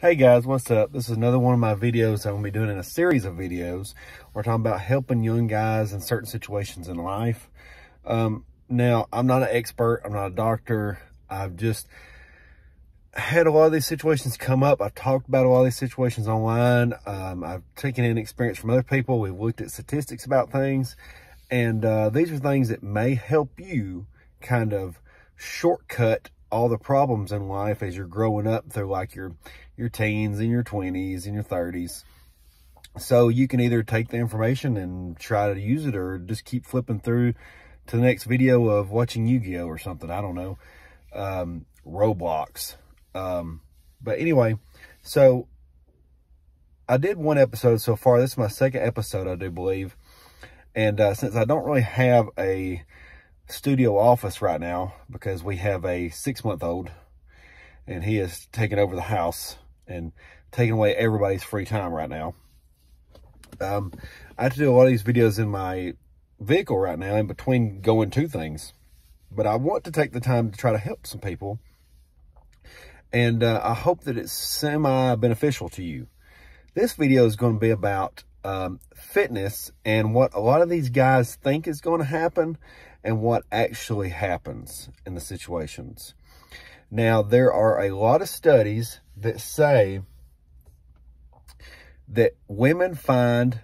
Hey guys, what's up? This is another one of my videos I'm going to be doing in a series of videos. We're talking about helping young guys in certain situations in life. Um, now, I'm not an expert. I'm not a doctor. I've just had a lot of these situations come up. I've talked about a lot of these situations online. Um, I've taken in experience from other people. We've looked at statistics about things. And uh, these are things that may help you kind of shortcut all the problems in life as you're growing up through like your your teens and your 20s and your 30s. So you can either take the information and try to use it or just keep flipping through to the next video of watching Yu-Gi-Oh! or something. I don't know. Um, Roblox. Um, but anyway, so I did one episode so far. This is my second episode, I do believe. And uh, since I don't really have a studio office right now because we have a six month old and he is taking over the house and taking away everybody's free time right now. Um, I have to do a lot of these videos in my vehicle right now in between going to things. But I want to take the time to try to help some people. And uh, I hope that it's semi-beneficial to you. This video is going to be about um, fitness and what a lot of these guys think is going to happen and what actually happens in the situations. Now, there are a lot of studies that say that women find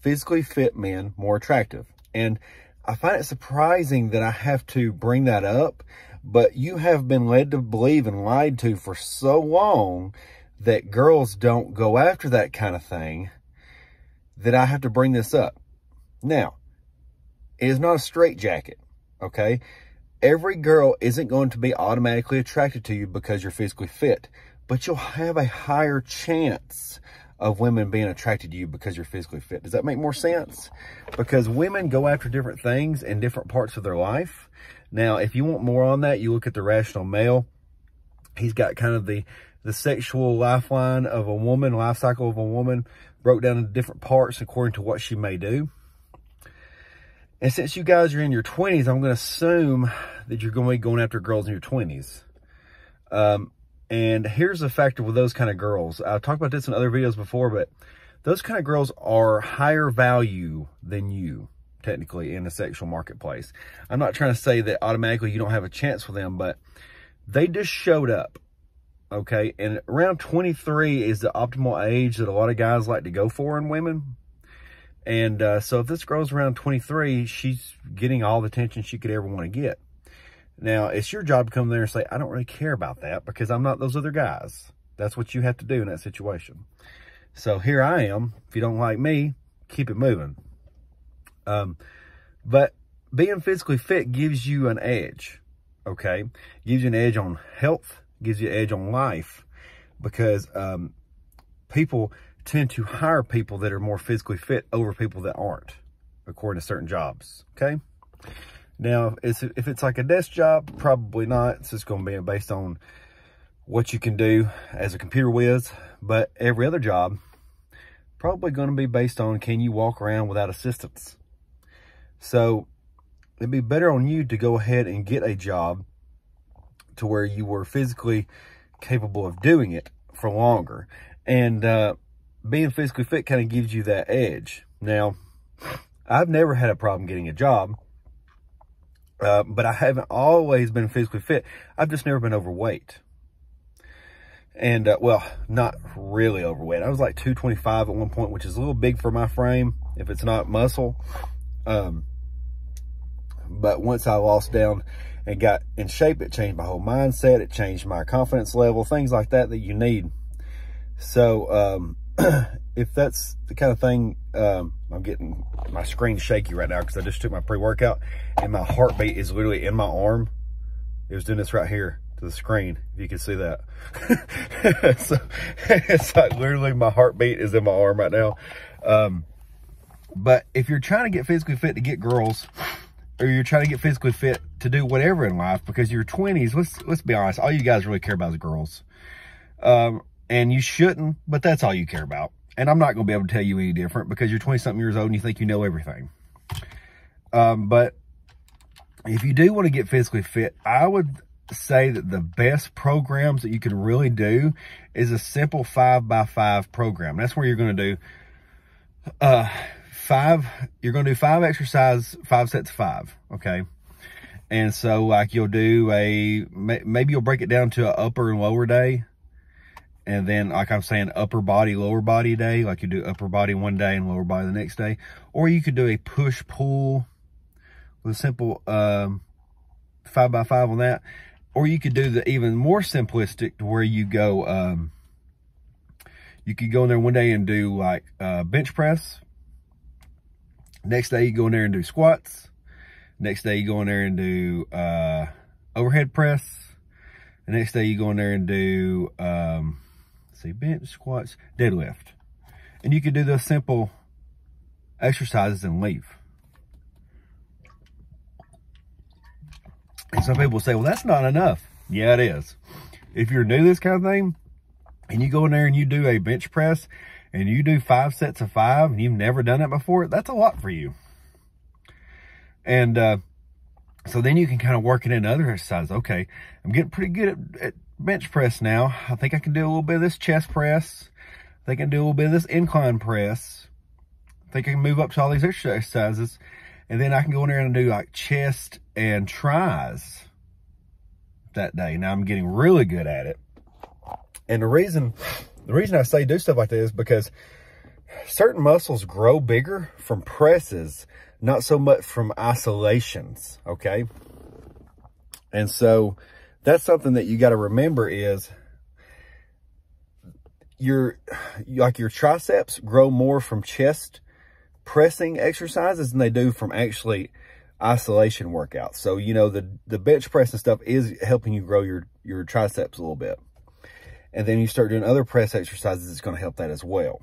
physically fit men more attractive. And I find it surprising that I have to bring that up, but you have been led to believe and lied to for so long that girls don't go after that kind of thing that I have to bring this up. Now, it is not a straitjacket, okay? Every girl isn't going to be automatically attracted to you because you're physically fit, but you'll have a higher chance of women being attracted to you because you're physically fit. Does that make more sense? Because women go after different things in different parts of their life. Now, if you want more on that, you look at the rational male. He's got kind of the, the sexual lifeline of a woman, life cycle of a woman, broke down into different parts according to what she may do. And since you guys are in your 20s, I'm going to assume that you're going to be going after girls in your 20s. Um, and here's the factor with those kind of girls. I've talked about this in other videos before, but those kind of girls are higher value than you, technically, in the sexual marketplace. I'm not trying to say that automatically you don't have a chance with them, but they just showed up. Okay. And around 23 is the optimal age that a lot of guys like to go for in women and uh, so if this girl's around 23, she's getting all the attention she could ever want to get. Now, it's your job to come there and say, I don't really care about that because I'm not those other guys. That's what you have to do in that situation. So here I am. If you don't like me, keep it moving. Um, but being physically fit gives you an edge, okay? Gives you an edge on health, gives you an edge on life because um, people tend to hire people that are more physically fit over people that aren't, according to certain jobs, okay? Now, if it's like a desk job, probably not. It's just going to be based on what you can do as a computer whiz. But every other job, probably going to be based on can you walk around without assistance. So it'd be better on you to go ahead and get a job to where you were physically capable of doing it for longer. And uh, being physically fit kind of gives you that edge. Now, I've never had a problem getting a job, uh, but I haven't always been physically fit. I've just never been overweight. And, uh, well, not really overweight. I was like 225 at one point, which is a little big for my frame if it's not muscle. Um, but once I lost down and got in shape, it changed my whole mindset. It changed my confidence level, things like that that you need. So, um, if that's the kind of thing, um, I'm getting my screen shaky right now because I just took my pre-workout and my heartbeat is literally in my arm. It was doing this right here to the screen, if you can see that. so it's like literally my heartbeat is in my arm right now. Um, but if you're trying to get physically fit to get girls, or you're trying to get physically fit to do whatever in life, because you're 20s, let's let's be honest, all you guys really care about is girls. Um, and you shouldn't, but that's all you care about. And I'm not going to be able to tell you any different because you're 20 something years old and you think you know everything. Um, but if you do want to get physically fit, I would say that the best programs that you can really do is a simple five by five program. That's where you're going to do uh, five, you're going to do five exercise, five sets of five. Okay. And so like you'll do a, maybe you'll break it down to an upper and lower day. And then like I'm saying, upper body, lower body day, like you do upper body one day and lower body the next day. Or you could do a push pull with a simple, um, five by five on that. Or you could do the even more simplistic to where you go, um, you could go in there one day and do like uh, bench press. Next day you go in there and do squats. Next day you go in there and do uh, overhead press. The next day you go in there and do, um, see, bench, squats, deadlift. And you can do those simple exercises and leave. And some people say, well, that's not enough. Yeah, it is. If you're new to this kind of thing, and you go in there and you do a bench press, and you do five sets of five, and you've never done it before, that's a lot for you. And uh, so then you can kind of work it into other exercises. Okay, I'm getting pretty good at, at bench press now. I think I can do a little bit of this chest press. I think I can do a little bit of this incline press. I think I can move up to all these exercises. And then I can go in there and do like chest and tris that day. Now I'm getting really good at it. And the reason, the reason I say do stuff like this is because certain muscles grow bigger from presses, not so much from isolations. Okay. And so that's something that you got to remember is your, like your triceps grow more from chest pressing exercises than they do from actually isolation workouts. So, you know, the, the bench press and stuff is helping you grow your, your triceps a little bit. And then you start doing other press exercises, it's going to help that as well.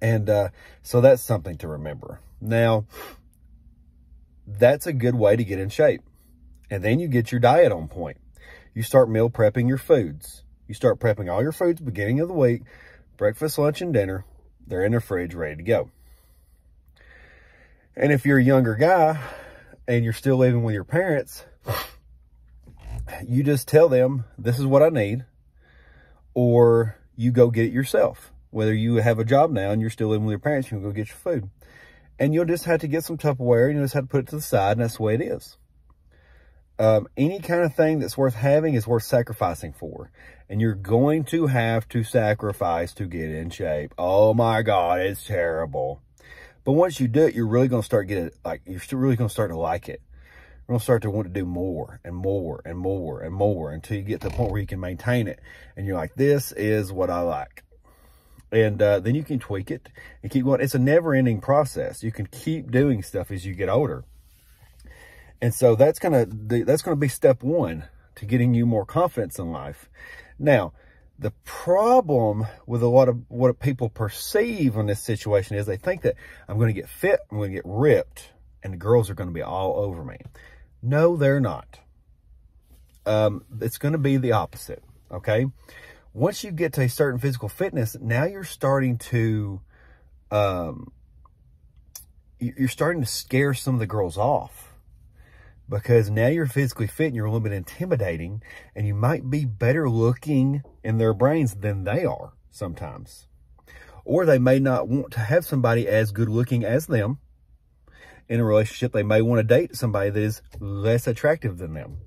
And uh, so that's something to remember. Now, that's a good way to get in shape. And then you get your diet on point. You start meal prepping your foods. You start prepping all your foods beginning of the week, breakfast, lunch, and dinner. They're in the fridge ready to go. And if you're a younger guy and you're still living with your parents, you just tell them, this is what I need, or you go get it yourself. Whether you have a job now and you're still living with your parents, you can go get your food. And you'll just have to get some Tupperware and you just have to put it to the side and that's the way it is. Um, any kind of thing that's worth having is worth sacrificing for. And you're going to have to sacrifice to get in shape. Oh my God, it's terrible. But once you do it, you're really going to start getting, like, you're really going to start to like it. You're going to start to want to do more and more and more and more until you get to the point where you can maintain it. And you're like, this is what I like. And uh, then you can tweak it and keep going. It's a never ending process. You can keep doing stuff as you get older. And so that's gonna that's gonna be step one to getting you more confidence in life. Now, the problem with a lot of what people perceive in this situation is they think that I'm going to get fit, I'm going to get ripped, and the girls are going to be all over me. No, they're not. Um, it's going to be the opposite. Okay. Once you get to a certain physical fitness, now you're starting to, um, you're starting to scare some of the girls off because now you're physically fit and you're a little bit intimidating and you might be better looking in their brains than they are sometimes. Or they may not want to have somebody as good looking as them in a relationship. They may want to date somebody that is less attractive than them.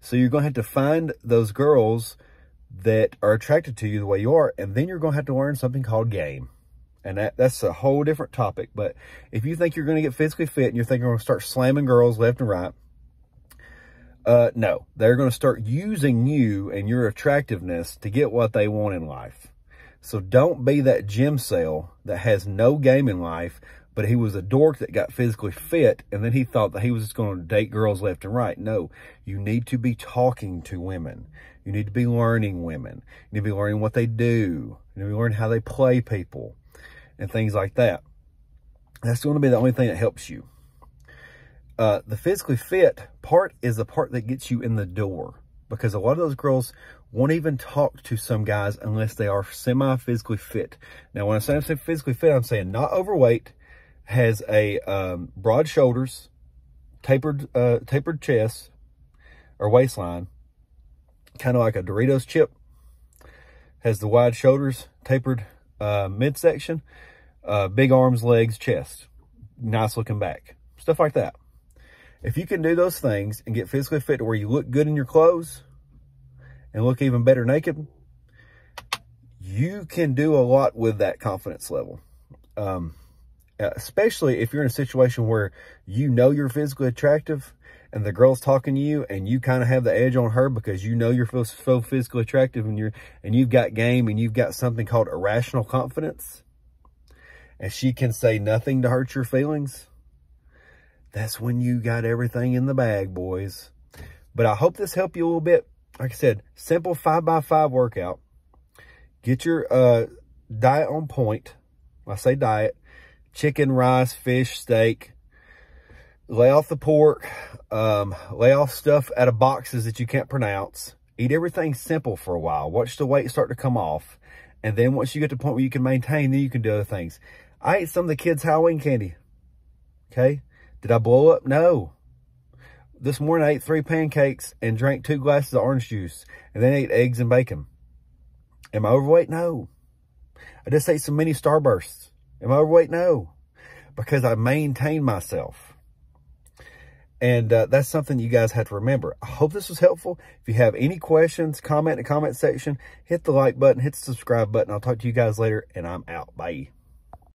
So you're going to have to find those girls that are attracted to you the way you are. And then you're going to have to learn something called game. And that, that's a whole different topic. But if you think you're going to get physically fit and you're thinking you're going to start slamming girls left and right, uh, no, they're going to start using you and your attractiveness to get what they want in life. So don't be that gymcel that has no game in life, but he was a dork that got physically fit and then he thought that he was just going to date girls left and right. No, you need to be talking to women. You need to be learning women. You need to be learning what they do. You need to be learning how they play people and things like that. That's going to be the only thing that helps you. Uh, the physically fit part is the part that gets you in the door because a lot of those girls won't even talk to some guys unless they are semi-physically fit. Now, when I say I'm physically fit, I'm saying not overweight, has a um, broad shoulders, tapered uh, tapered chest, or waistline, kind of like a Doritos chip. Has the wide shoulders, tapered uh, midsection, uh, big arms, legs, chest, nice looking back, stuff like that. If you can do those things and get physically fit to where you look good in your clothes and look even better naked, you can do a lot with that confidence level. Um, especially if you're in a situation where you know you're physically attractive and the girl's talking to you and you kind of have the edge on her because you know you're so physically attractive and you're and you've got game and you've got something called irrational confidence and she can say nothing to hurt your feelings that's when you got everything in the bag, boys. But I hope this helped you a little bit. Like I said, simple five by five workout. Get your uh, diet on point. When I say diet, chicken, rice, fish, steak. Lay off the pork. Um, lay off stuff out of boxes that you can't pronounce. Eat everything simple for a while. Watch the weight start to come off. And then once you get to the point where you can maintain, then you can do other things. I ate some of the kids' Halloween candy. Okay? Did I blow up? No. This morning I ate three pancakes and drank two glasses of orange juice and then ate eggs and bacon. Am I overweight? No. I just ate some mini Starbursts. Am I overweight? No. Because I maintained myself. And uh, that's something you guys have to remember. I hope this was helpful. If you have any questions, comment in the comment section. Hit the like button, hit the subscribe button. I'll talk to you guys later, and I'm out. Bye.